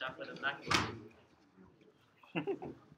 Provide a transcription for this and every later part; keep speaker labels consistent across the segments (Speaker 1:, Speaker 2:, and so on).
Speaker 1: chocolate and MacBook.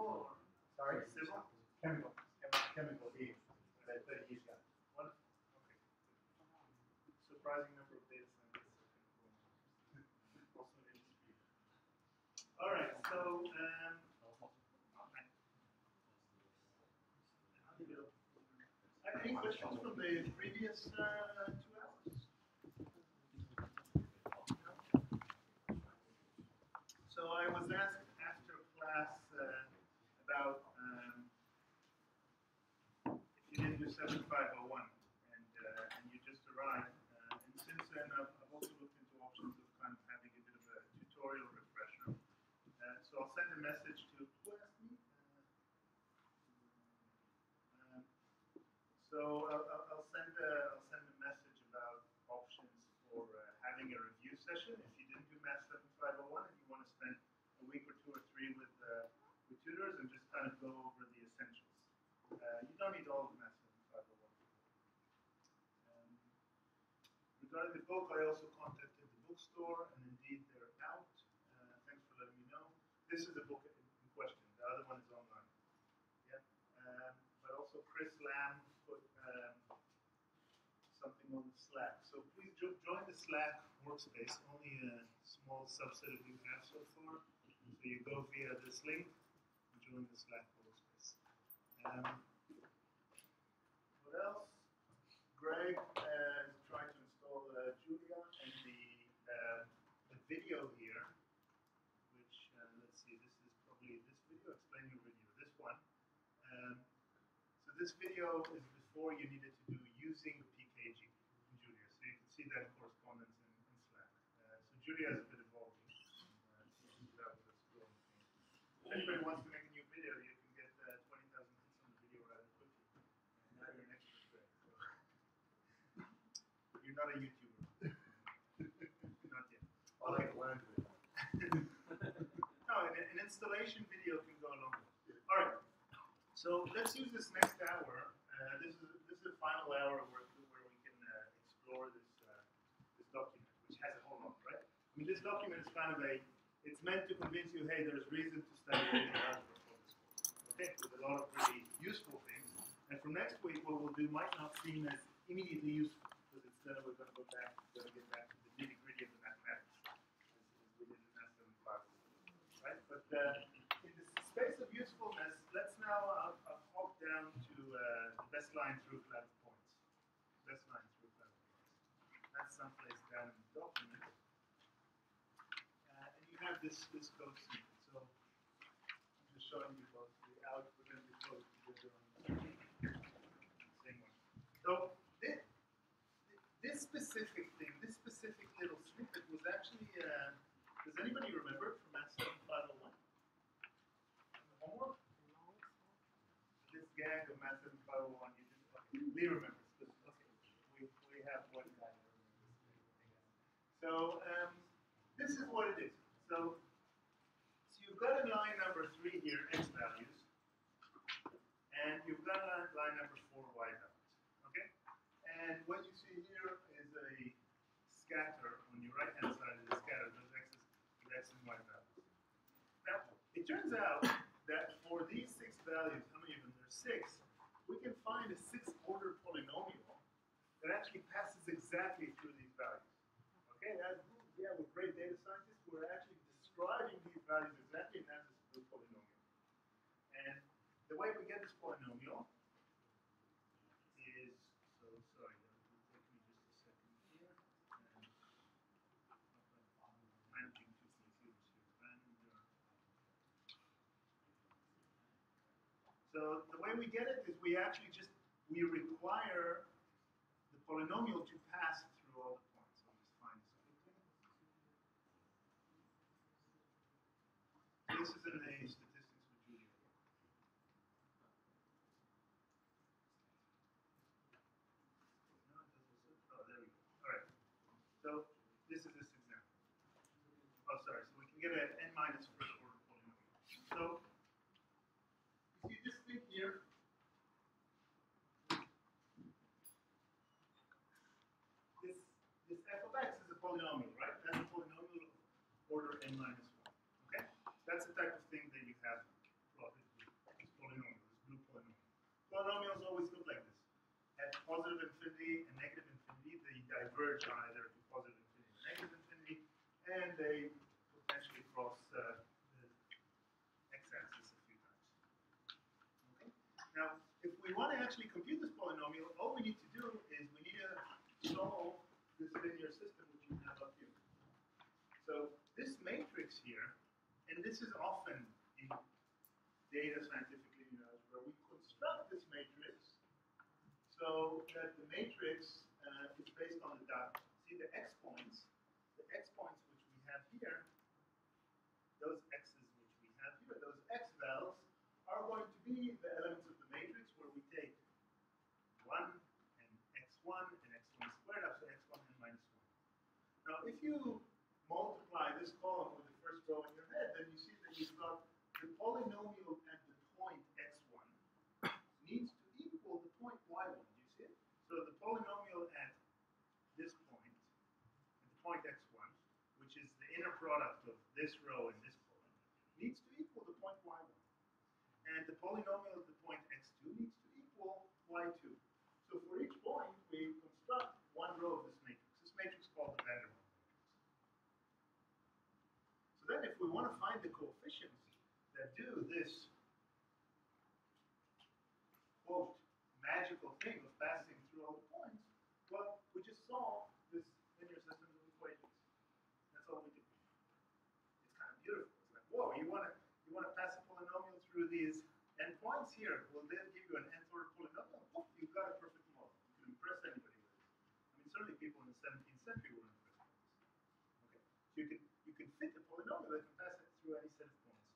Speaker 2: Or?
Speaker 3: Sorry?
Speaker 2: Civil?
Speaker 3: Chemical, chemical, chemical here, about thirty years ago.
Speaker 2: What? Okay. Surprising number of data scientists. Also an industry. All right, so, um, any questions from the previous, uh, two hours? So I was asked 7501, and, uh, and you just arrived. Uh, and since then, I've, I've, also looked into options of kind of having a bit of a tutorial refresher. Uh, so I'll send a message to who asked me. so uh, regarding the book, I also contacted the bookstore, and indeed they're out. Uh, thanks for letting me know. This is the book in, question. The other one is online. Yeah. Um, but also Chris Lamb put um, something on the Slack. So please jo- join the Slack workspace. Only a small subset of you have so far. So you go via this link and join the Slack workspace. Um, what else? Greg has tried to install uh, Julia and the, uh, the video here, which uh, let's see, this is probably this video, explain your video, this one. Um, so this video is before you needed to do using PKG in Julia, so you can see that correspondence in, in Slack. Uh, so Julia is a bit evolving. Uh, so that was a scrolling thing. If anybody wants to make a new video, you can get uh, 20,000 hits on the video rather quickly. And now you're an expert there. So. You're not a YouTuber. not yet.
Speaker 3: I like learn to it.
Speaker 2: No, an, an installation video can go a long way. All right. So let's use this next hour. Uh, this is this is the final hour where, where we can uh, explore this uh, this document, which has a whole lot, right? I mean, this document is kind of a. It's meant to convince you, hey, there's reason to study linear algebra for this course. Okay, with a lot of really useful things. And from next week, what we'll do might not seem as immediately useful because instead we're going to go back, we're going to get back to the nitty gritty of the mathematics, as, as we did in math 75 right? But uh, space of usefulness, let's now uh, uh, hop down to uh, the best line through cloud points. Best line through cloud points. That's someplace down in the document. Uh, and you have this, this code snippet. So I'm just showing you both the output and the code together on the same one. So this, this specific thing, this specific little snippet was actually, uh, does anybody remember from Math 7501? Homework? Gang of Math 7501, you didn't, Lee remembers. We, we have guy remembers. So, um, this is what it is. So, so you've got a line number three here, x values, and you've got a line number four, y values. Okay? And what you see here is a scatter on your right hand side is a scatter, those x's, the x and y values. Now, it turns out that for these six values, how many of them? There's six, we can find a sixth order polynomial that actually passes exactly through these values. Okay, that's, yeah, we're great data scientists, we're actually describing these values exactly as a blue polynomial. And the way we get this polynomial is, so sorry, that take me just a second here. And managing two computers here. Random. Uh, so the way we get it is we actually just, we require the polynomial to pass through all the points. I'll just find this. This is an A statistics with Julia. Oh, there we go. All right. So this is this example. Oh, sorry. So we can get an n minus 3. Polynomials always look like this. At positive infinity and negative infinity, they diverge either to positive infinity or negative infinity, and they potentially cross uh, the x-axis a few times. Okay? Now, if we want to actually compute this polynomial, all we need to do is we need to solve this linear system which you have up here. So this matrix here, and this is often in data scientific linear algebra, we construct this matrix so that the matrix uh, is based on the dot. See the x points, the x points which we have here, those x's which we have here, those x vals are going to be the elements of the matrix where we take 1 and x1 and x1 squared up to x1 and minus 1. Now, if you multiply this column with the first row in your head, then you see that you've got the polynomial at the point x1 needs to equal which is the inner product of this row and this point, needs to equal the point y1. And the polynomial of the point x2 needs to equal y2. So for each point, we construct one row of this matrix. This matrix is called the Vandermonde matrix. So then if we want to find the coefficients that do this quote magical thing of passing through all the points, well, we just solve this linear system of equations. That's all we do. It's kind of beautiful. It's like, whoa, you want to you want to pass a polynomial through these endpoints here? Will then give you an nth order polynomial? Poof, you've got a perfect model. You can impress anybody with it. I mean, certainly people in the 17th century were impressed with this. Okay, so you can you can fit a polynomial that can pass it through any set of points.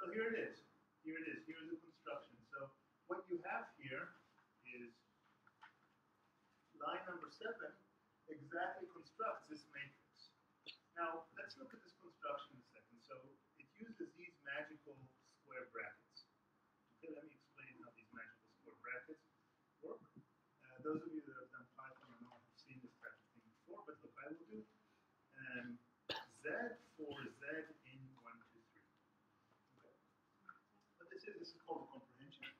Speaker 2: So here it is. Here it is. Here's the construction. So what you have here is line number seven exactly constructs this matrix. Now, let's look at this construction in a second. So it uses these magical square brackets. Okay, let me explain how these magical square brackets work. Uh, those of you that have done Python or not have seen this type of thing before, but look, I will do um, Z for Z in 1, 2, 3. Okay. What this is, this is called comprehension.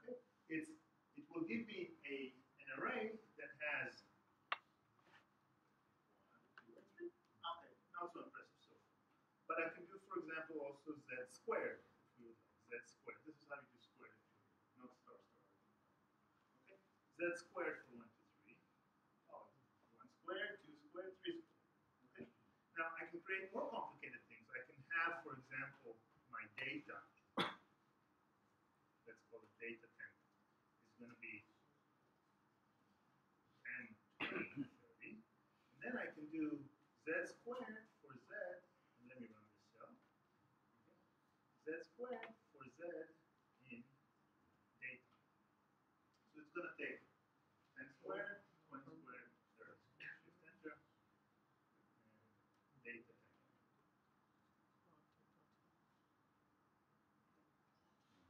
Speaker 2: Okay? It's, it will give me a, an array that has and. Okay, not so impressive so far. But I can do, for example, also z squared. If you would like, z squared. This is how you do squared, not star star. Okay, z squared from one for one, two, three. Oh, one squared, two squared, three squared. Okay. Now I can create more complicated things. I can have, for example, my data. Let's call it data temp. It's going to be 10, 20, 30. And then I can do z squared for z. And let me run this cell. Okay. Z squared for z in data. So it's going to take 10 squared, 20 squared, 30 squared. Shift enter. And data temp.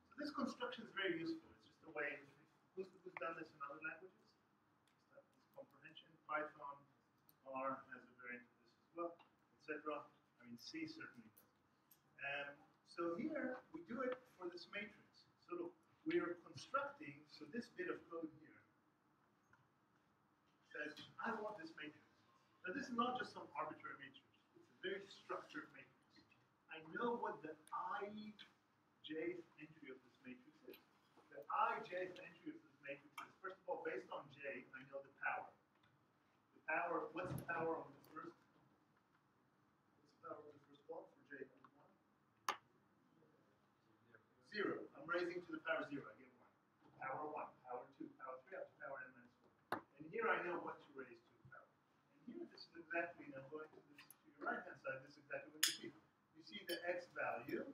Speaker 2: So this construction is very useful. It's just a way. Who's, who's done this in other languages? Stuff is comprehension. Python, R has a variant of this as well, etc. I mean, C certainly does. Um, so here we do it for this matrix. So look, we are constructing. So this bit of code here says, I want this matrix. Now this is not just some arbitrary matrix. It's a very structured matrix. I know what the this matrix is. The ijth entry of this matrix is, first of all, based on j, I know the power. The power, what's the power of the first? What's the power of the first block for j equals 1? Zero. I'm raising to the power zero, I get 1. Power 1, power 2, power 3, up to power n minus 1. And here I know what to raise to the power. And here this is exactly, now going to, this, to your right hand side, this is exactly what you see. You see the x value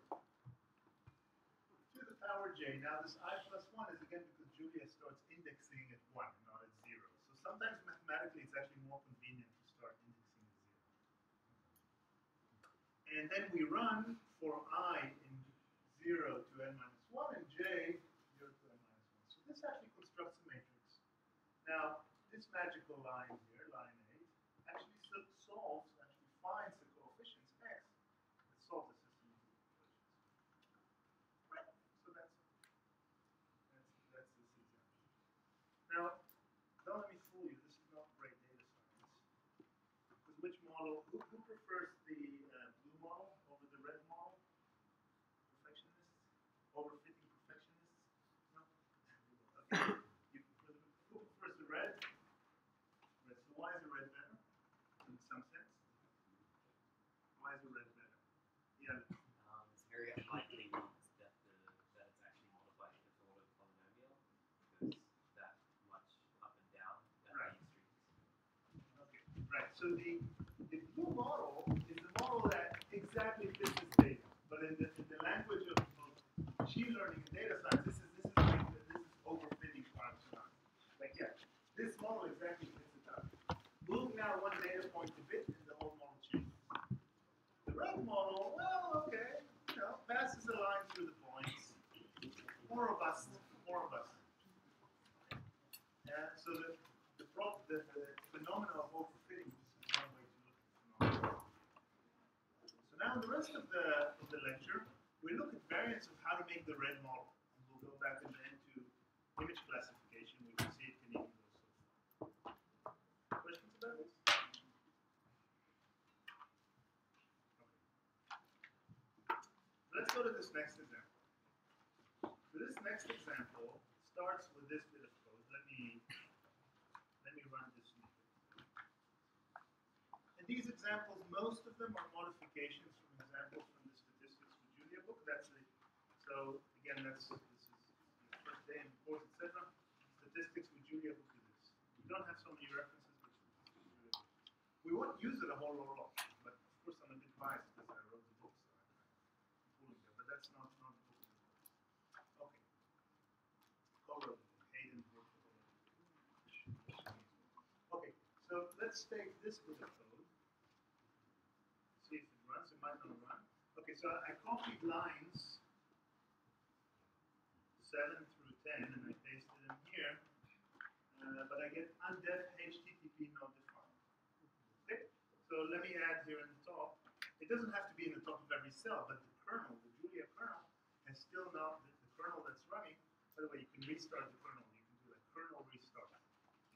Speaker 2: power j. Now this i plus 1 is again because Julia starts indexing at 1, not at 0. So sometimes mathematically it's actually more convenient to start indexing at 0. And then we run for i in 0 to n minus 1 and j 0 to n minus 1. So this actually constructs a matrix. Now, this magical line here, line 8, actually solves, actually finds the coefficients x that solve the system of equations. Right. So that's that's that's this example. Now, don't let me fool you. This is not great data science. Because which model? Who, who prefers the uh, blue model over the red model? Perfectionists? Overfitting perfectionists? No. Okay. You prefer the, who prefers the red? Red. So why is the red better? In some sense. Why is the red better? Yeah.
Speaker 1: Um, it's very unlikely that the that it's actually modified to the order of polynomial because that much up and down that
Speaker 2: Right.
Speaker 1: many strings.
Speaker 2: Okay, right. So the, the blue model is the model that exactly fits this data. But in the, in the language of, of machine learning and data science, this is this is like the, this is overfitting functionality. Like yeah, this model exactly fits it up. Move now one data point a bit, and the whole model changes. The red model, well, okay, you know, passes a line through the points. More robust, more robust. Yeah, so the the, the, the phenomenon of overfitting, this is one way to look at the phenomenon. Now the rest of the, of the lecture, we look at variants of how to make the red model. And we'll go back and then to image classification. We can see it can even go so far. Questions about this? Okay. Let's go to this next example. So this next example starts with this bit of code. Let me let me run this snippet. And these examples, most of them are modifications from examples from the statistics with Julia book. That's the, so again, that's this is the first day in the course, etc. Statistics with Julia book is this. We don't have so many references, but. We won't use it a whole lot, but of course I'm a bit biased because I wrote the book, so I'm pulling them. But that's not not the book. Okay. Color. Okay, so let's take this if run. Okay, so I copied lines seven through ten, and I pasted them here. Uh, but I get undef HTTP not defined. Okay, so let me add here in the top. It doesn't have to be in the top of every cell, but the kernel, the Julia kernel, has still not the, the kernel that's running. By the way, you can restart the kernel. You can do a kernel restart.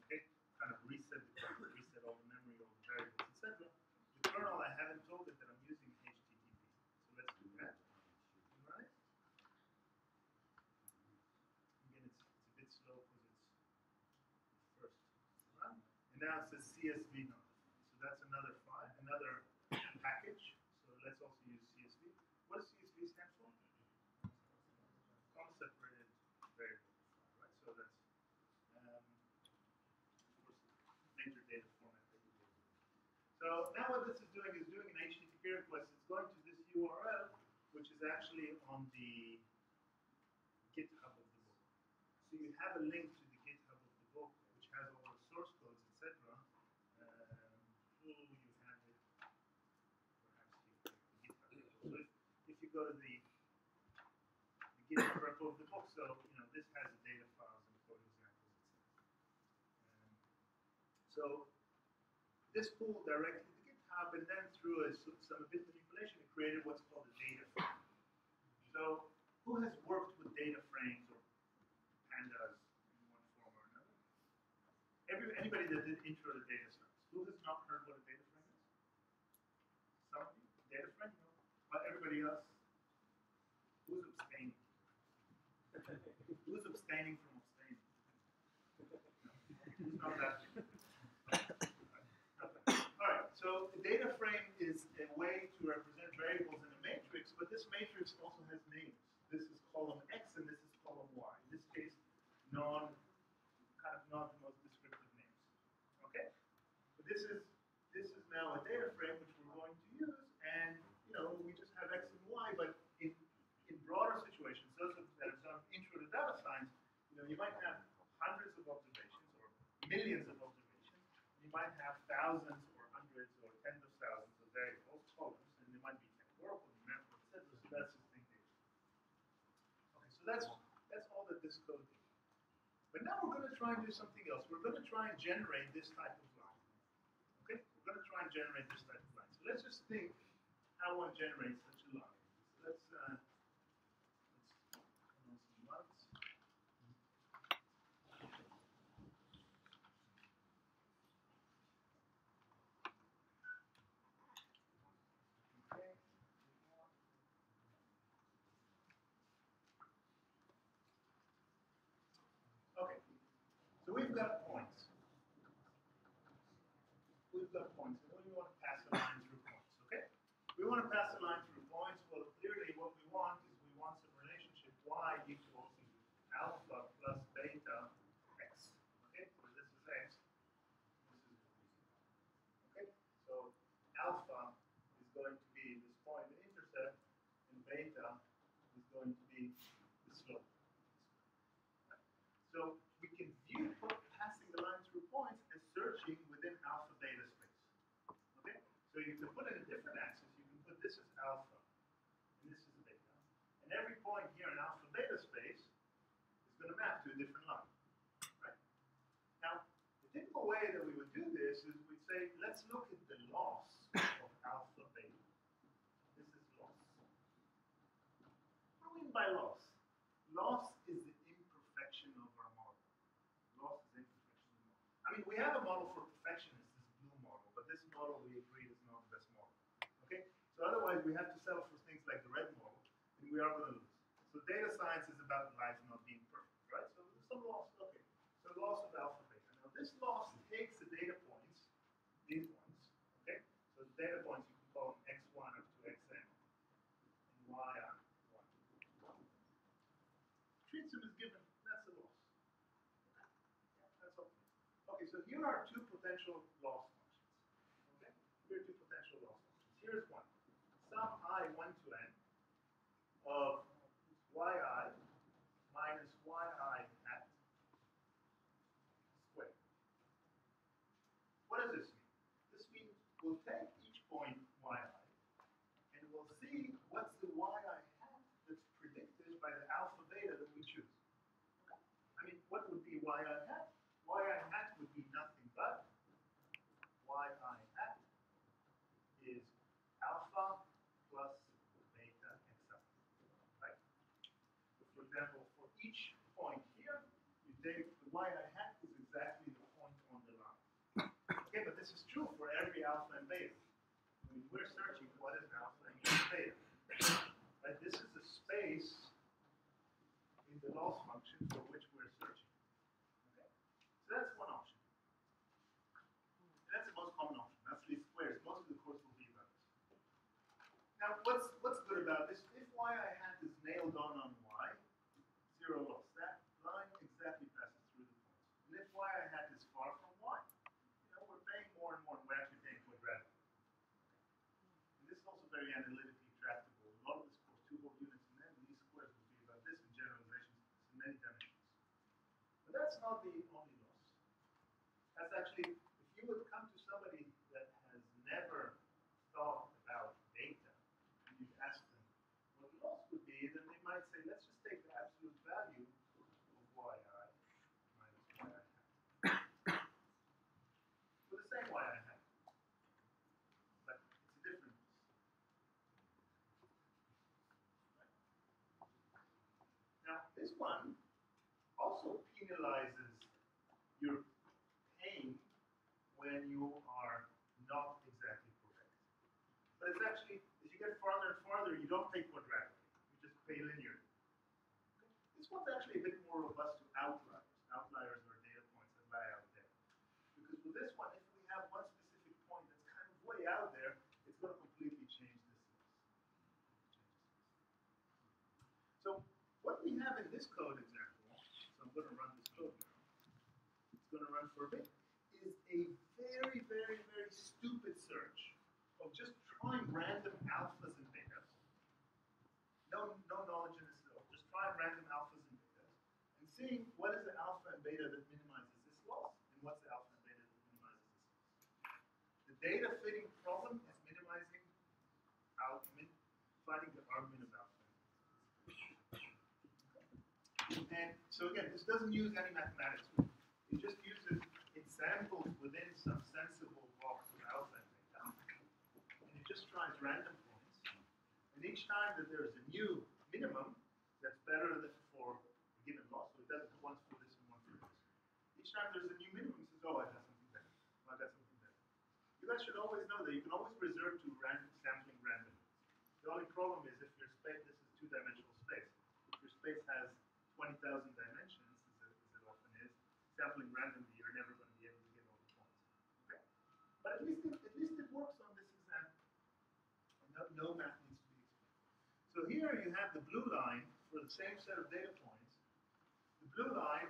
Speaker 2: Okay, kind of reset the kernel, reset all the memory, all the variables, etc. The kernel, I haven't told it that I'm using HTTP. So let's do that. Right? Again, it's, it's a bit slow because it's first. Right? And now it says CSV not defined. So that's another file, another package. So let's also use CSV. What does CSV stand for? Unseparated variable file, right? So that's um, of course major data format that you will do. So now what this is doing is doing an HTTP request. It's going to this URL, which is actually on the GitHub of the book. So you have a link to the GitHub of the book, which has all the source codes, etc. Um, you have it perhaps here, GitHub. So if, if you go to the, the GitHub repo of the book, so you know this has the data files and code examples, etc. Um, so this pulled directly to GitHub, and then through a, some bit manipulation, it created what's. So who has worked with data frames or pandas in one form or another? Every, anybody that did intro to data science, who has not heard what a data frame is? Some of you? Data frame? No. But everybody else? Who's abstaining? Who's abstaining from abstaining? No. Who's not that? Alright, so a data frame is a way to represent variables in but this matrix also has names. This is column X and this is column Y. In this case, non, kind of not the most descriptive names. Okay? But this is this is now a data frame which we're going to use, and you know we just have X and Y, but in in broader situations, those that have done intro to data science, you know you might have hundreds of observations or millions of observations. You might have thousands or hundreds or tens of thousands of variables, columns, and they might be categorical, numerical, etc. So that's the thing there. Okay, so that's that's all that this code did. But now we're going to try and do something else. We're going to try and generate this type of line. Okay, we're going to try and generate this type of line. So let's just think how one generates such a line. So let's uh, let's turn on some lights. Okay. Okay, so we've got points. We've got points, and we want to pass a line through points, okay? We want to pass a line through points, well, clearly what we want is we want some relationship y equals alpha plus beta x, okay? So this is x, this is okay? So alpha is going to be this point, the intercept, and beta is going to be the slope. So we can view passing the line through points as searching within alpha beta space. Okay? So you can put in a different axis alpha. And this is a beta. And every point here in alpha beta space is going to map to a different line. Right? Now, the typical way that we would do this is we'd say, let's look at the loss of alpha beta. This is loss. What do we mean by loss? Loss is the imperfection of our model. Loss is imperfection of the model. I mean, we have a model Otherwise we have to settle for things like the red model, and we are going to lose. So data science is about the life not being perfect, right? So there's some loss, okay. So loss of alpha beta. Now this loss takes the data points, these ones, okay? So the data points you can call them x1 up to xn, and y on 1. Treats them as given, that's a loss. That's all. Okay, so here are two potential loss functions. Okay? Here are two potential loss functions. Here's one. Sum i 1 to n of yi minus yi hat squared. What does this mean? This means we'll take each point yi and we'll see what's the yi hat that's predicted by the alpha beta that we choose. I mean, what would be yi hat? Dave, the hat is exactly the point on the line. okay, but this is true for every alpha and beta. I mean, we're searching what is alpha and beta. Right? This is the space in the loss function for which we're searching. Okay? So that's one option. That's the most common option. That's least squares. Most of the course will be about this. Now, what's, what's good about this? If y I hat is nailed on on y, 0 very analytically tractable. A lot of this course, two whole units, and then least squares will be about this in generalizations in many dimensions. But that's not the only loss. That's actually, if you would come to somebody that has never thought about data, and you ask them what the loss would be, then they might say, let's just take the absolute value of yi minus yi hat. For the same y I hat. But it's a different loss. Now, this one also penalizes your pain when you are not exactly correct. But it's actually, as you get farther and farther, you don't pay quadratically. You just pay linearly. This one's actually a bit more robust to outliers. Outliers are data points that lie out there. Because with this one, if we have one specific point that's kind of way out there, it's going to completely change this loss. So what we have in this code example, so I'm going to run this code now. It's going to run for a is a very, very, very stupid search of just trying random alphas and betas. No, no knowledge in this at all. Just trying random alphas and betas and seeing what is the alpha and beta that minimizes this loss and what's the alpha and beta that minimizes this loss. The data fitting problem is minimizing out, finding the argument of alpha. And so again, this doesn't use any mathematics. It just examples within some sensible box of alpha and beta. And it just tries random points. And each time that there's a new minimum that's better than for a given loss, so it does it once for this and once for this. Each time there's a new minimum, it says, oh, I got something better. Oh, I got something better. You guys should always know that you can always reserve to random sampling randomly. The only problem is if your space, this is two-dimensional space. If your space has 20,000 dimensions, as it, as it often is, sampling randomly, you're never going to be able to get all the points. Okay? But at least it, at least it works on this example. No, no math needs to be explained. So here you have the blue line for the same set of data points. The blue line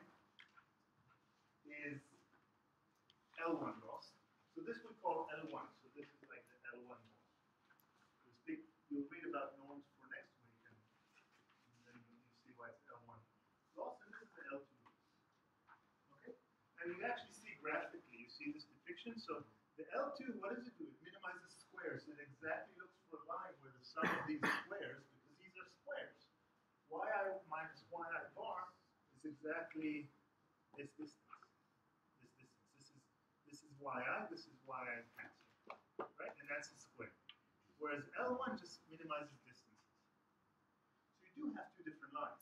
Speaker 2: is L1 loss. So this we call L1. So this is like the L1 loss. You'll, speak, you'll read about norms for next week, and, then you, you see why it's L1 loss, and this is the L2 loss. Okay? And you actually see graphically, you see this depiction. So the L2, what does it do? It minimizes squares. It exactly looks for a line where the sum of these squares, squares, yi minus yi bar is exactly this distance. This distance. This is this is yi, this is yi hat. Right? And that's a square. Whereas L1 just minimizes distances. So you do have two different lines.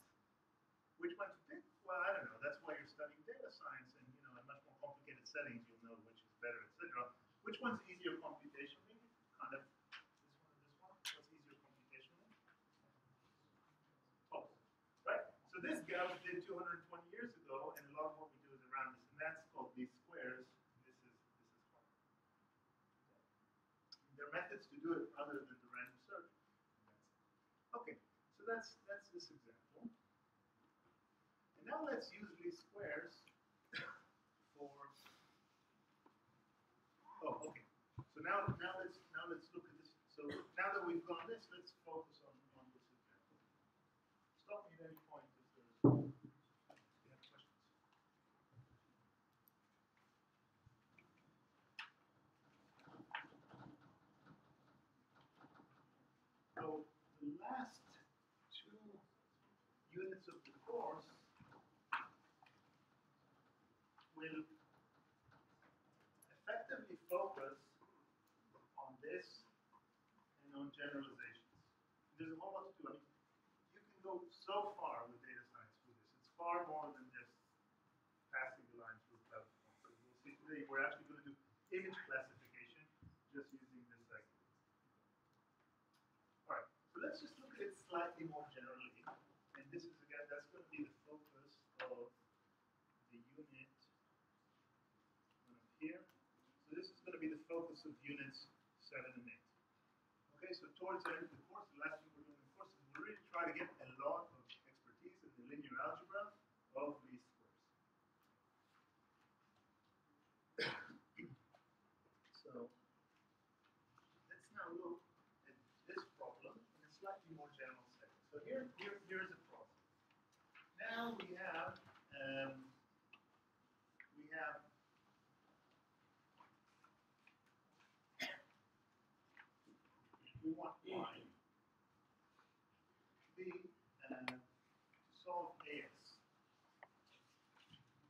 Speaker 2: Which one to pick? Well, I don't know. That's why you're studying data science, and you know, in much more complicated settings, you'll know which is better, etc. Which one's easier computationally? Kind of this one or this one? What's easier computationally? Both, right? So this guy was did 220 years ago, and a lot of what we do is around this, and that's called least squares. This is this is one. There are methods to do it other than the random search. Okay, so that's that's this example. And now let's use least squares for. Oh, okay. So now now let's now let's look at this. So now that we've gone this, let's focus on, on this example. Stop me at any point if there's if you have questions. So the last two units of the course will effectively focus on this and on generalizations. There's a whole lot to do. I mean, you can go so far with data science with this. It's far more than just passing the line through cloud. So we'll see today we're actually going to do image classification just using this segment. All right, so let's just look at it slightly more generally. And this is again, that's going to be the focus of the unit here. So this is going to be the focus of units seven and towards the end uh, of the course, the last thing we're doing in the course is we'll really try to get a lot of expertise in the linear algebra of least squares. so let's now look at this problem in a slightly more general setting. So here, here here's a problem. Now we have um, we have we want to be uh, to solve AX. We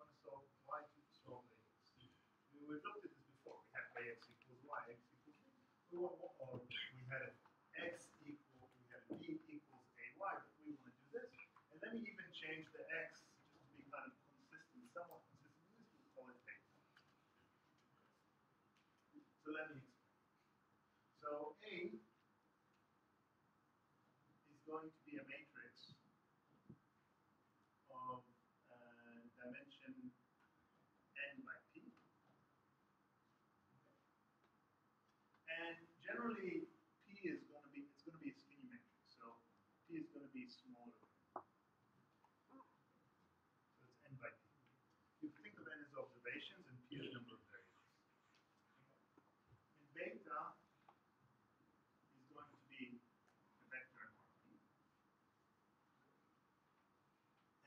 Speaker 2: want to solve y to solve AX. We, we've looked at this before. We had AX equals y, x equals b. We want, or we had x equal, we had a b equals ay, but we want to do this. And let me even change the x just to be kind of consistent, somewhat consistent with this. We'll call it beta. So let me explain. So A is going to be a matrix of uh, dimension n by p. And generally, p is going to be it's going to be a skinny matrix. So p is going to be smaller. So it's n by p. You can think of n as observations and p as number of variables. And beta is going to be a vector in Rp.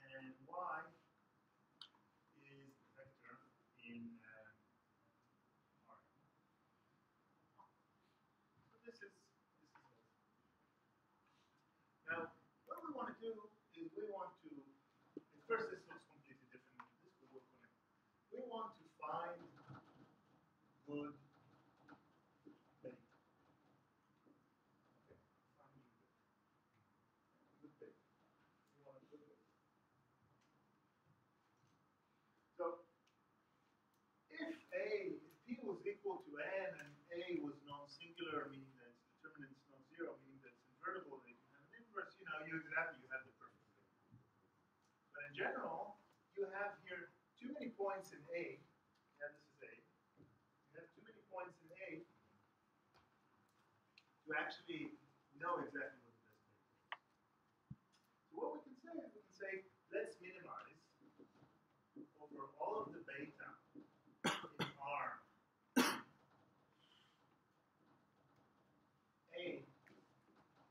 Speaker 2: And y is the vector in uh, R. So this is this is all. Now, what we want to do is we want to at first this looks completely different. This will work on it. We want to find good beta. Okay, finding good. Good beta. We want a good beta. So if A, if P was equal to N and A was non-singular, meaning that its determinant is non-zero, meaning that it's invertible, then you can have an you exactly, you have the perfect beta. But in general, you have here too many points in A, yeah, this is A, you have too many points in A to actually know exactly what the best beta is. So what we can say is we can say, let's minimize over all of the beta in R A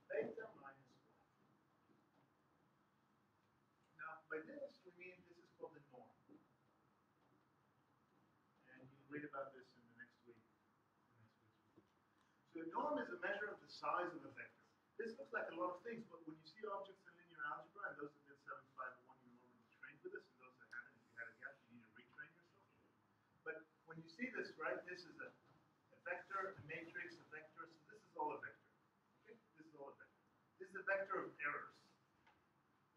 Speaker 2: beta minus 1. Now, by this, we mean this is called the norm. And you'll read about this in the next week. The next week's week. So a norm is a the size of a vector. This looks like a lot of things, but when you see objects in linear algebra, and those that did 751, you're already trained with this, and those that haven't, if you had a gap, you need to retrain yourself. But when you see this, right, this is a, a vector, a matrix, a vector, so this is all a vector. Okay? This is all a vector. This is a vector of errors.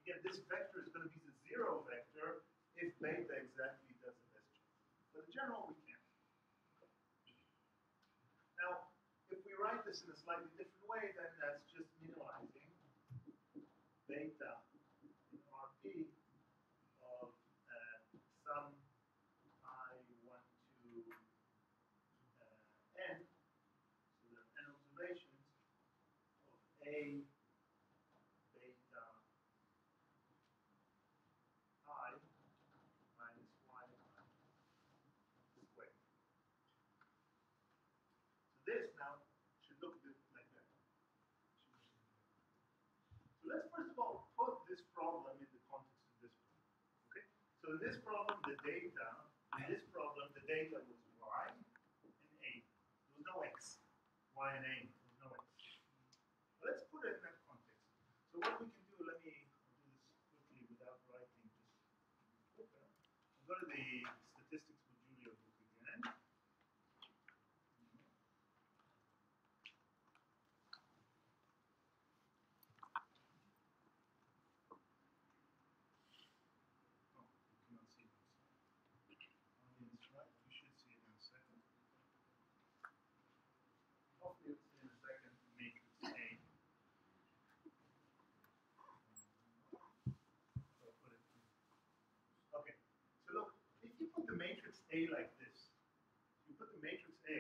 Speaker 2: Again, this vector is going to be the zero vector if beta exactly does the best job. But in general, we can. Now, if we write this in a slightly different way, then that's just minimizing beta in RP of uh, sum i one to uh, n, so there are n observations of a beta i minus y i squared. So this now should look a bit like that. So let's first of all put this problem in the context of this problem. Okay? So in this problem, the data, in this problem, the data was y and a. There was no x. y and a. There was no x. Let's put it in that context. So what we can do, let me do this quickly without writing just quicker. I'll go to the statistics with Julia book again. Oh, you cannot see this. Audience, right? You should see it in a second. Hopefully it's in a second. Matrix A. So I'll put it here. Okay. So look, if you put the matrix A like this, you put the matrix A,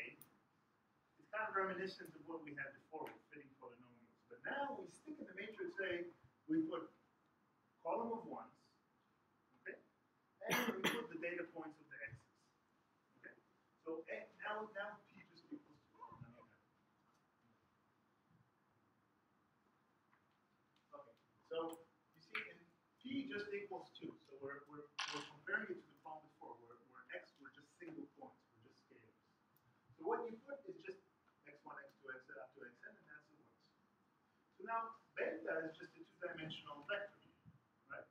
Speaker 2: it's kind of reminiscent of what we had before with fitting polynomials. But now we stick in the matrix A, we put column of ones, okay? And we put the data points of the x's. Okay? So A, now now P just equals to one. Now you have it. Okay. So you see in P just equals two. So we're we're, we're comparing it to the problem before where, where x were just single points, we're just scalars. So what you put is just x1, x2, x up to xn, and that's the works. So now beta is just a two-dimensional vector, right?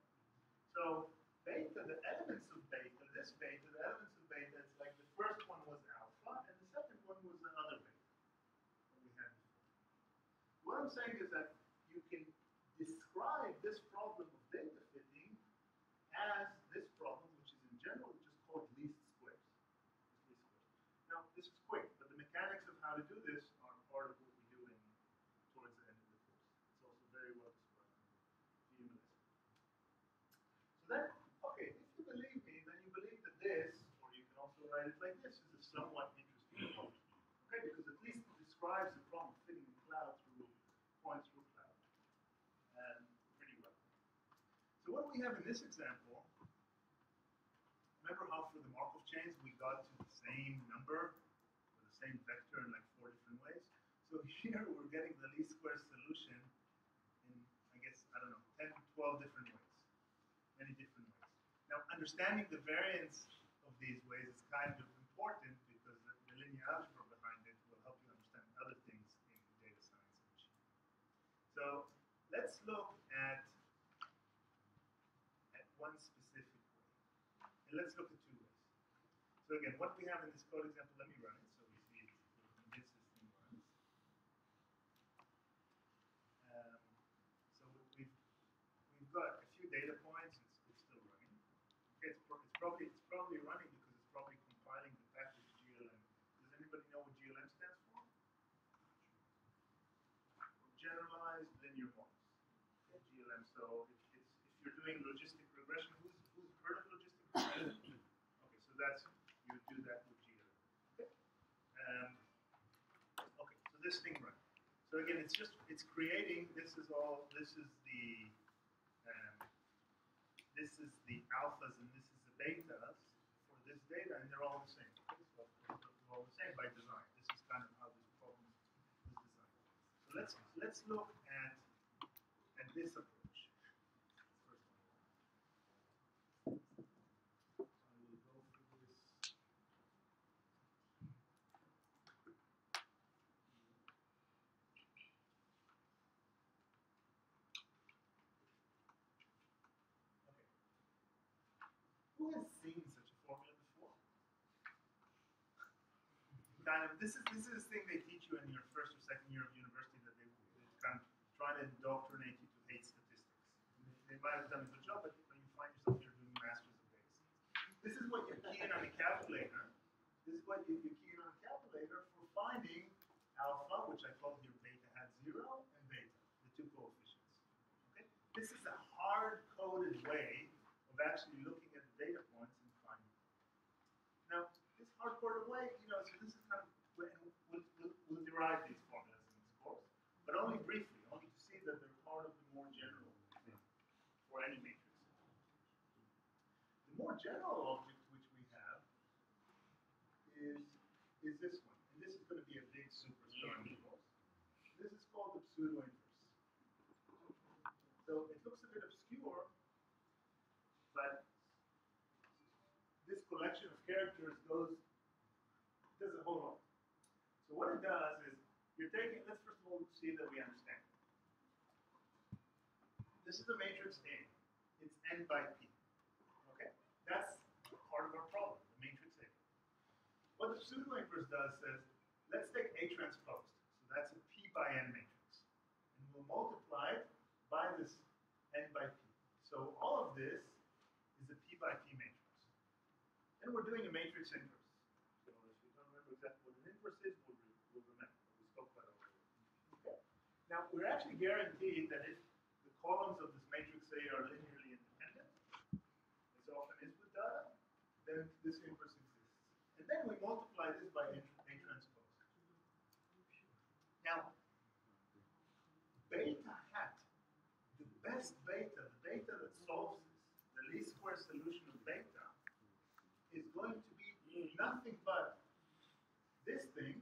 Speaker 2: So beta, the elements of beta, this beta, the elements of beta, it's like the first one was alpha, and the second one was another beta. What I'm saying is that you can describe this problem of data fitting as this problem, which is in general just called least squares. It's least squares. Now, this is quick, but the mechanics of how to do this are part of what we do in towards the end of the course. It's also very well described in the lesson. So then, okay, if you believe me, then you believe that this, or you can also write it like this, is a somewhat interesting approach. Okay, because at least it describes the problem of fitting the cloud through points through cloud um, pretty well. So what do we have in this example? Remember how for the Markov chains we got to the same number or the same vector in like four different ways? So here we're getting the least square solution in, I guess, I don't know, 10, 12 different ways. Many different ways. Now, understanding the variance these ways is kind of important because the, the linear algebra behind it will help you understand other things in data science and machine. So let's look at, at one specific way. And let's look at two ways. So again, what we have in this code example, let me run it so we see it, this system runs. Um, so we've, we've got a few data points, it's, it's still running. Okay, it's, pro- it's probably it's probably running because it's probably compiling the package GLM. Does anybody know what GLM stands for? Generalized linear models. Okay, GLM. So if, it's, if you're doing logistic regression, who's, who's heard of logistic regression? okay, so that's you do that with GLM. Okay. Um, okay, so this thing runs. So again, it's just it's creating. This is all. This is the. Um, this is the alphas and this is the betas for this data, and they're all the same. So they're all the same by design. This is kind of how this problem is designed. So let's let's look at at this approach. First one. So I will go through this. Okay. Who has seen such a formula before? Kind of. This is this is the thing they teach you in your first or second year of university that they, they kind of try to indoctrinate you to hate statistics. They, they might have done a good job, but when you find yourself here doing masters of. This is what you're keying on a calculator. This is what you- you're keying on a calculator for finding alpha, which I called here beta hat zero, and beta, the two coefficients. Okay? This is a hard-coded way of actually looking at the data points and finding. Now, this hard-coded way, you know, so this is kind of, we'll, we'll, we'll- we'll derive these formulas in this course, but only briefly, only to see that they're part of the more general for any matrix. The more general object which we have is, is this one, and this is going to be a big superstar in the course. This is called the pseudo inverse. So it looks a bit obscure, but this collection of characters goes, does a whole lot. So what it does is, you're taking, let's first of all see that we understand. This is a matrix A. It's n by p. Okay? That's part of our problem, the matrix A. What the pseudo inverse does says, let's take A transpose. So that's a p by n matrix. And we'll multiply it by this n by p. So all of this is a p by p matrix. And we're doing a matrix inverse. So if you don't remember exactly what an inverse is, we'll, re- we'll remember. We spoke about it already. Okay. Now, we're actually guaranteed that if the columns of this matrix A are linearly independent, as often is with data, then this inverse exists. And then we multiply this by A transpose. Now, beta hat, the best beta, the beta that solves this, the least square solution of beta, is going to be nothing but this thing,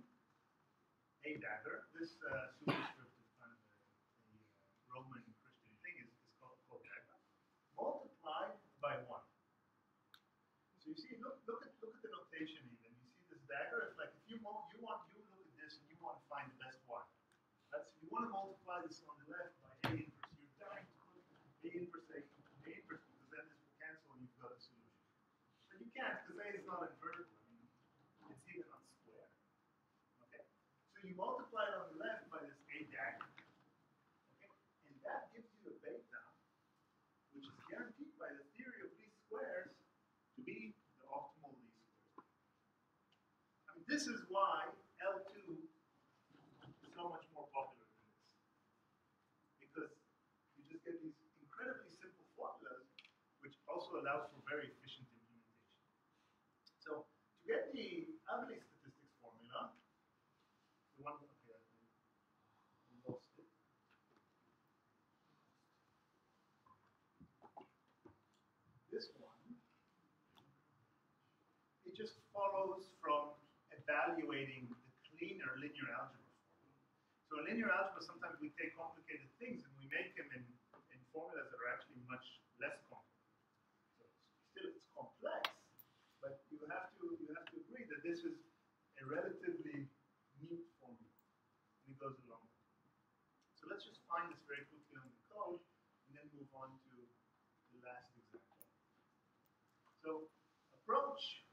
Speaker 2: a dagger, this uh, superscript is kind of a, a uh, Roman Christian thing, is, is called, called dagger, multiplied by one. So you see, look, look at look at the notation even. You see this dagger. Like if you mo- you want you look at this and you want to find the best one. That's you want to multiply this on the left by a inverse. You're dying to put a inverse a, a inverse because then this will cancel and you've got a solution. But you can't because a is not invertible. I mean, it's even on square. Okay. So you multiply it on the left by this a dagger. Okay. And that gives you a beta, which is guaranteed by the theory of least squares to be the optimal least squares. I mean, this is why L2 is so much more popular than this. Because you just get these incredibly simple formulas, which also allows for very efficient implementation. So, to get the ugly statistics formula, the one, okay, I lost it. This one, it just follows from evaluating the cleaner linear algebra formula. So in linear algebra, sometimes we take complicated things and we make them in, in formulas that are actually much less complicated. So it's, still it's complex, but you have to you have to agree that this is a relatively neat formula, and it goes along. So let's just find this very quickly on the code, and then move on to the last example. So approach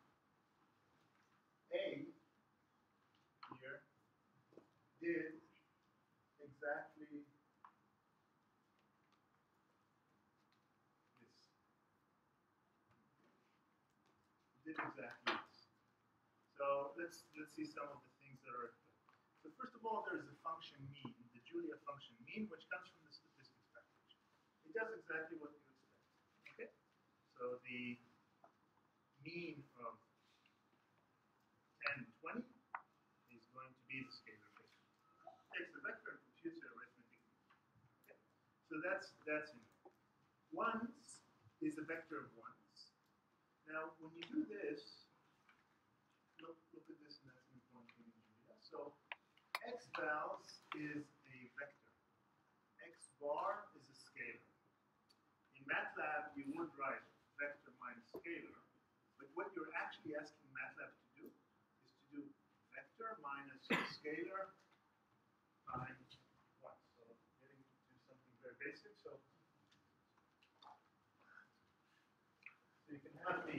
Speaker 2: A here did exactly this. Exactly this. So let's let's see some of the things that are. So first of all, there's a function mean, the Julia function mean, which comes from the statistics package. It does exactly what you expect. Okay. So the mean of 10 and 20 is going to be the scalar vector. Takes the vector and computes it arithmetically. Okay. So that's that's in. Ones is a vector of ones. Now, when you do this, look look at this, and that's an important thing in Julia. So x vals is a vector. x bar is a scalar. In MATLAB, you would write vector minus scalar, but what you're actually asking MATLAB to do is to do vector minus scalar times 1. So getting to something very basic. So, so you can have the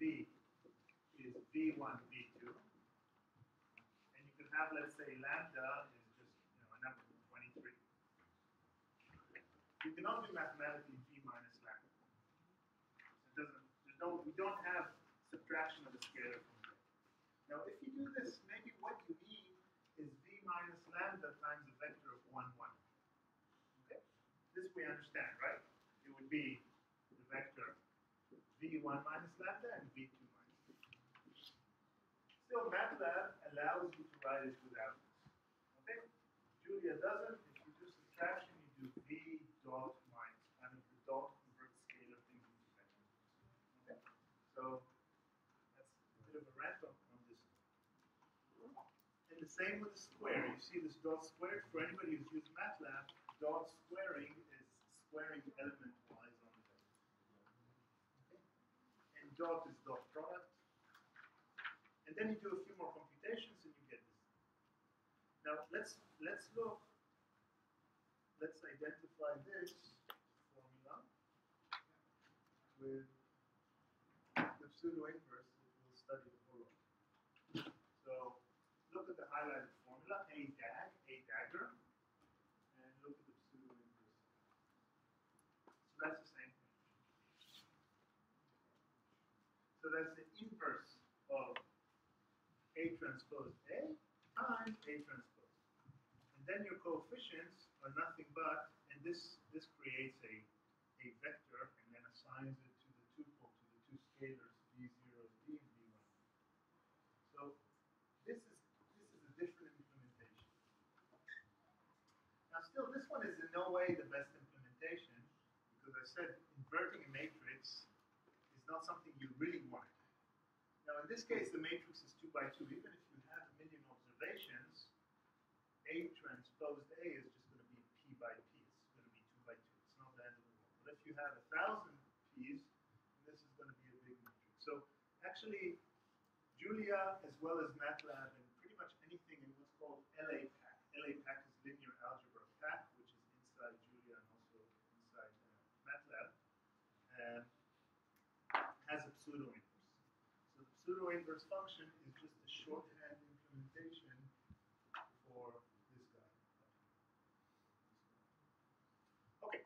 Speaker 2: v is v1, v2. And you can have, let's say, lambda is just you know, a number 23. You cannot do mathematically v minus lambda. It doesn't, there's no, we don't have subtraction of a scalar from there. Now, if you do this, maybe what you need is v minus lambda times a vector of 1, 1. Okay? This we understand, right? It would be the v1 minus lambda and v2 minus lambda. Still, MATLAB allows you to write it without this. Okay? Julia doesn't. If you do subtraction, you do v dot minus. I mean, the dot converts scalar things into vectors. Okay? So that's a bit of a rant on, this. And the same with the square. You see this dot squared? For anybody who's used MATLAB, dot squaring is squaring the element wise on the vector. Okay? And dot is dot product. And then you do a few more computations and you get this. Now let's let's look. Let's identify this formula with the pseudo inverse that we'll study tomorrow. So look at the highlighted formula, A dag, A dagger, and look at the pseudo inverse. So that's the same thing. So that's the inverse of A transpose A times A transpose. And then your coefficients are nothing but, and this this creates a, a vector and then assigns it to the tuple, to the two scalars v0, v and v1. So this is this is a different implementation. Now still this one is in no way the best implementation because I said inverting a matrix is not something you really want. Now, in this case, the matrix is 2 by 2. Even if you have a million observations, A transposed A is just going to be P by P. It's going to be 2 by 2. It's not the end of the world. But if you have a thousand P's, this is going to be a big matrix. So actually, Julia, as well as MATLAB, and pretty much anything in what's called LAPACK. LAPACK is Linear Algebra Pack, which is inside Julia and also inside uh, MATLAB, um, has a pseudo inverse. So the pseudo inverse function is just a shorthand implementation for this guy. Okay,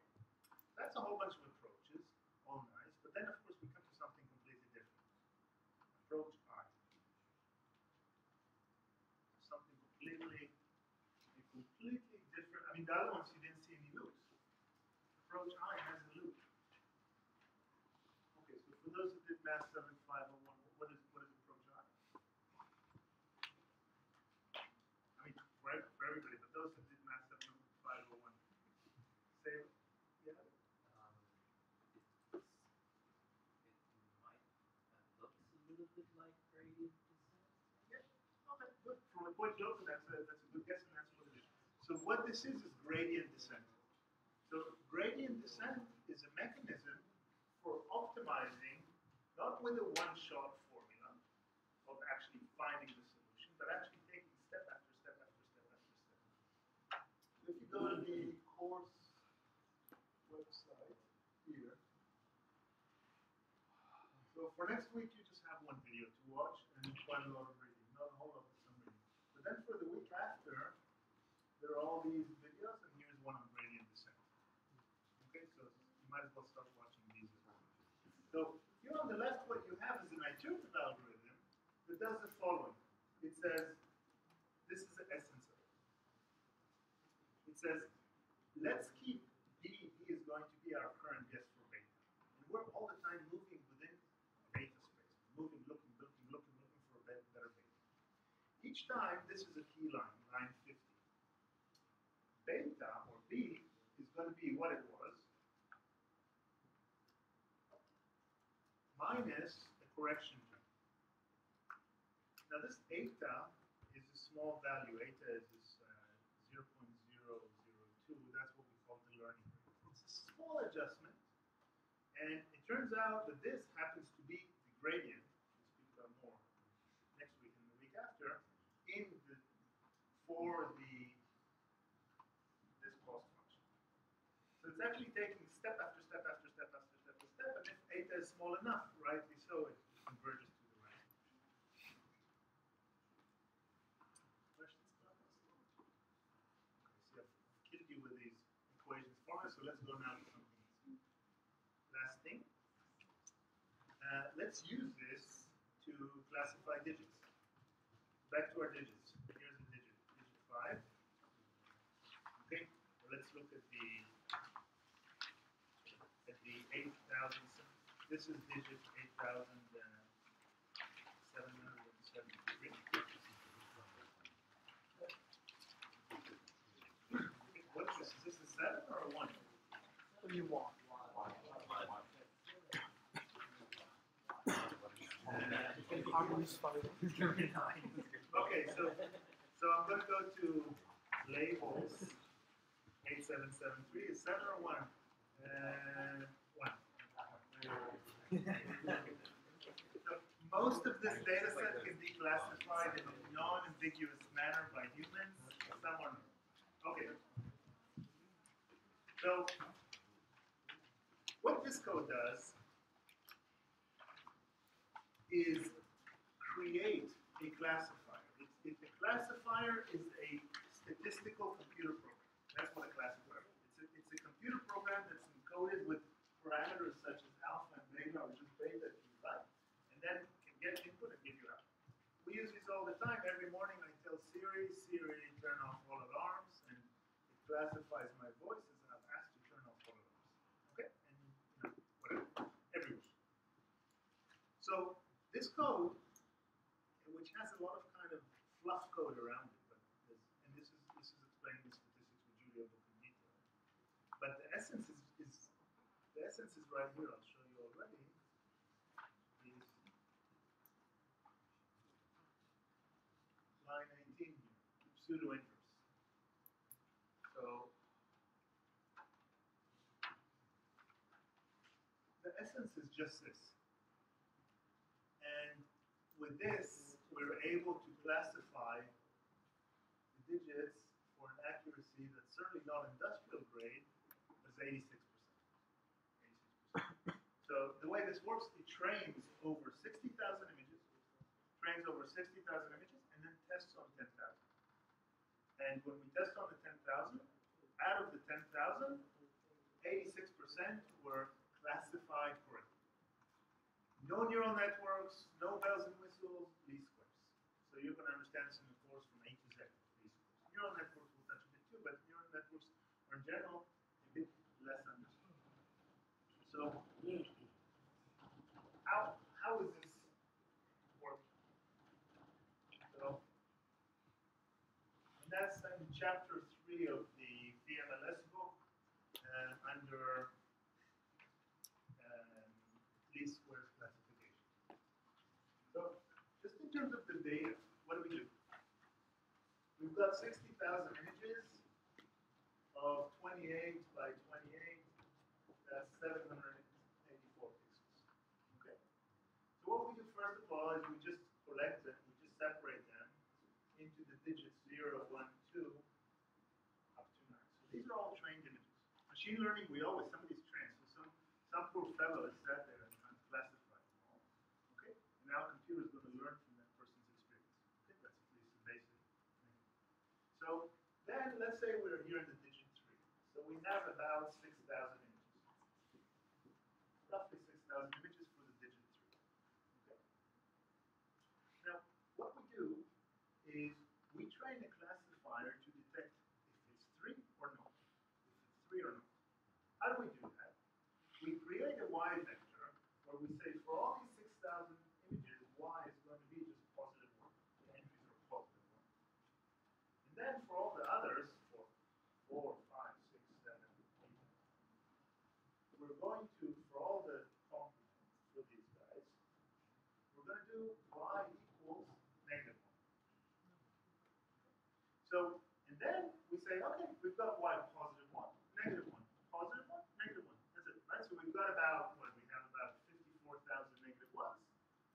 Speaker 2: that's a whole bunch of approaches, all nice, but then of course we come to something completely different. Approach I. Something completely, a completely different. I mean, the other ones you didn't see any loops. Approach I has a loop. Okay, so for those who did Math 7501, what is what is approach I? I mean, for, for everybody, but those who did Math 7501, say, yeah,
Speaker 1: Um, it might uh, looks a little bit like gradient descent.
Speaker 2: okay, good. From a point of view, that's a, that's a good guess, and that's what it is. So what this is is gradient descent. So gradient descent is a mechanism for optimizing, not with a one-shot formula of actually finding the solution, but actually taking step after step after step after step. If you go to the course website here, so for next week you just have one video to watch and quite a lot of reading, not a whole lot of some reading. But then for the week after, there all these videos, and here's one on gradient descent. Okay, so you might as well start watching these as well. So here on the left, what you have is an iterative algorithm that does the following. It says, this is the essence of it. It says, let's keep B, B is going to be our current guess for beta. And we're all the time moving within beta space. Moving, looking, looking, looking, looking for a better, beta. Each time, this is a key line, line 50. Beta, or B, is going to be what it was, minus the correction term. Now this eta is a small value. Eta is this uh, 0.002. That's what we call the learning rate. It's a small adjustment, and it turns out that this happens to be the gradient. We'll speak about more next week and the week after in the for the this cost function. So it's actually taking step after step after step after step after step, and if eta is small enough, rightly so, it converges to the right. Questions? Okay, see, I've killed you with these equations. For my so let's go now to something easy. Last thing. Uh, let's use this to classify digits. Back to our digits. This is digit 8,773. What's this? Is this a seven or a one?
Speaker 3: What do you want?
Speaker 2: okay, so so I'm going to go to labels. 8773 is 7 or 1? Uh, 1 most of this data set can be classified in a non-ambiguous manner by humans. Someone, okay. So what this code does is create a classifier. It's, a classifier is a statistical computer program. That's what a classifier is. It's a, it's a computer program that's encoded with parameters such as alpha and beta, or just beta if you like, and then can get input and give you output. We use these all the time. Every morning I tell Siri, Siri, turn off all alarms, and it classifies my voices, and I've asked to turn off all alarms. Okay? And, you know, whatever. Everywhere. So, this code, which has a lot of kind of fluff code around it, but this, and this is this is explained in statistics with Julia book in detail. But the essence is, is the essence is right here. I'll show you already. Is line 18 here, pseudo inverse. So the essence is just this. And with this, we're able to classify the digits for an accuracy that's certainly not industrial grade, as 86%. 86%. So the way this works, it trains over 60,000 images, trains over 60,000 images, and then tests on 10,000. And when we test on the 10,000, out of the 10,000, 86% were classified correctly. No neural networks, no bells and whistles, least squares. So going to understand in the course from A to Z, least squares. Neural networks will touch a bit too, but neural networks are in general a bit less understood. So how, how is this working? So, and that's in chapter three of the VMLS book uh, under um, least squares classification. So, just in terms of the data, what do we do? We've 60,000 images of 28 by 28, that's 784 pixels. Okay? So what we do first of all is we just collect them, we just separate them into the digits 0, 1, 2, up to 9. So these are all trained images. Machine learning, we always, some of these trained. So some, some poor fellow has sat there and trying to classify them all. Okay? And now computer is going to learn from that person's experience. Okay? That's at least the basic thing. So then let's say we're here in the digit 3. So we have about 6,000 images. Roughly 6,000 images for the digit 3. Okay? Now, what we do is we train a classifier to detect if it's 3 or not. If it's 3 or not. How do we do that? We create a y vector where we say for all these 6,000 images, y is going to be just positive 1. The entries are positive 1. And then for all the others, for 4, 5, 6, 7, 8, we're going to, for all the complements for these guys, we're going to do y equals negative 1. So, and then we say, okay, we've got y positive 1, negative 1, positive 1, negative 1. That's it, right? So we've got about, what, we have about 54,000 negative 1s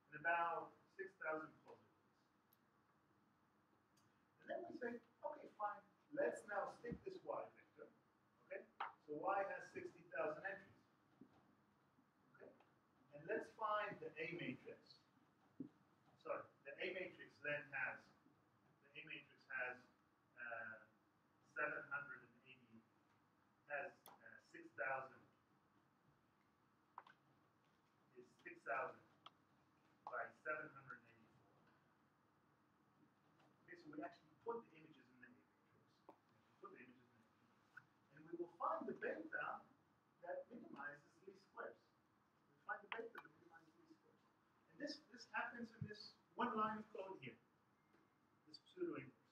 Speaker 2: and about 6,000 positive 1s. And then we say, okay, fine, let's now stick this y vector, okay? So y has 60,000 entries. Okay? And let's find the A matrix. Sorry, the A matrix then has, the A matrix has uh, 780, has uh, happens in this one line of code here, this pseudo inverse.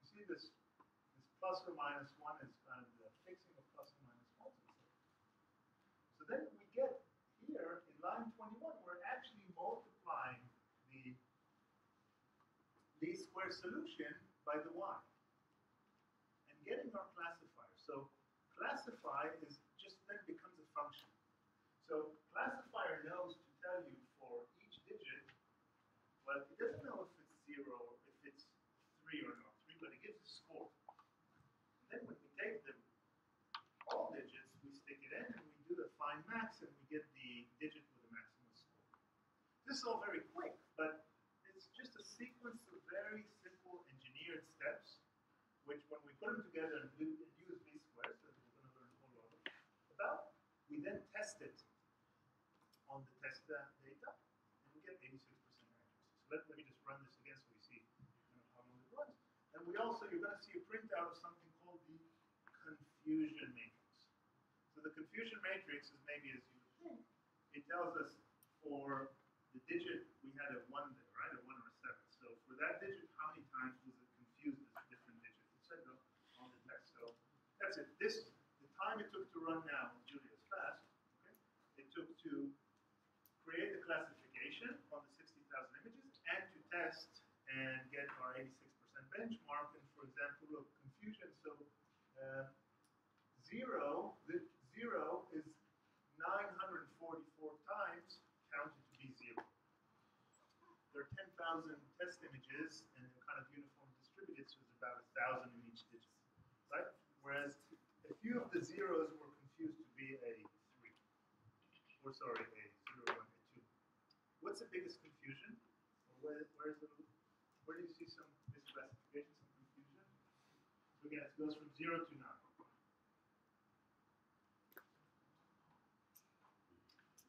Speaker 2: You see this, this plus or minus one is kind of the fixing of plus or minus. So then we get here in line 21, we're actually multiplying the least square solution by the y and getting our classifier. So classify is just then becomes a function. So classifier knows to tell you for each digit, well, it doesn't know if it's zero or if it's three or not three, but it gives a score. And then when we take the all digits, we stick it in and we do the find max and we get the digit with the maximum score. This is all very quick, but it's just a sequence of very simple engineered steps, which when we put them together and, do, and use least squares, that we're going to learn a whole lot about, we then test it on the test uh, data, and we get 86% accuracy. So let, let me just run this again so we see you know, how long it runs. And we also, you're going to see a printout of something called the confusion matrix. So the confusion matrix is maybe as you think, it tells us for the digit, we had a 1 there, right? A 1 or a 7. So for that digit, how many times was it confused as different digits, etc. on the text. So that's it. This, the time it took to run now, Julia's fast, okay? It took to create the classification on the 60,000 images and to test and get our 86% benchmark. And for example, look, confusion. So uh, zero, the zero is 944 times counted to be zero. There are 10,000 test images and they're kind of uniform distributed, so it's about a thousand in each digit, right? Whereas a few of the zeros were confused to be a three, or sorry, a zero, one, a two. What's the biggest where, where's the, where do you see some misclassification, some confusion? So again, it goes from zero to nine.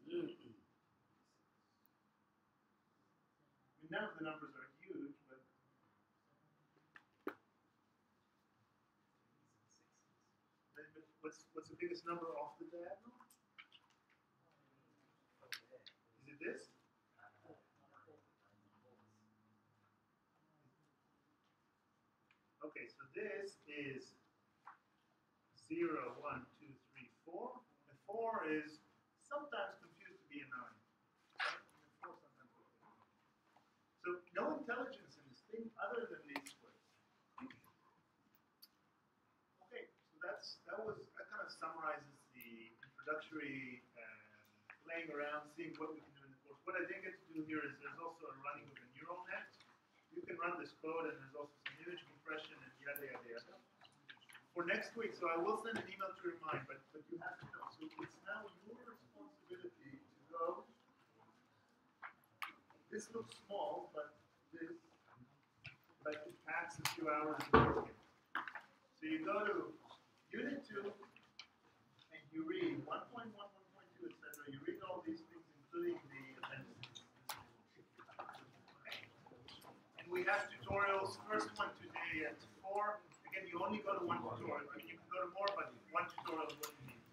Speaker 2: I mean, none of the numbers are huge, but what's what's the biggest number off the diagonal? Is it this? Okay, so this is zero, one, two, three, four. The four is sometimes confused to be a nine. Four sometimes confused. So no intelligence in this thing other than least squares. Okay, so that's that was that kind of summarizes the introductory uh, playing around, seeing what we can do in the course. What I didn't get to do here is there's also a running of a neural net. You can run this code, and there's also some image compression and yada yada. For next week, so I will send an email to remind, but but you have to know. So it's now your responsibility to go. This looks small, but this but it packs a few hours. of. So you go to Unit 2 and you read 1.1, 1.2, etc. You read all these things, including the appendices. And we have tutorials. First one today at 4. Again, you only go to one tutorial. I mean, you can go to more, but one tutorial is what you need.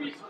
Speaker 2: Thanks.